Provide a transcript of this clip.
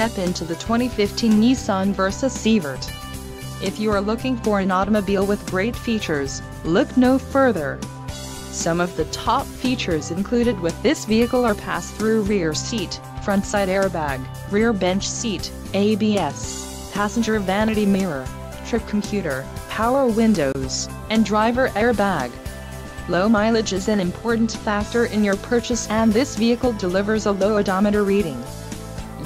step into the 2015 Nissan Versa SV. If you are looking for an automobile with great features, look no further. Some of the top features included with this vehicle are pass-through rear seat, front side airbag, rear bench seat, ABS, passenger vanity mirror, trip computer, power windows, and driver airbag. Low mileage is an important factor in your purchase and this vehicle delivers a low odometer reading.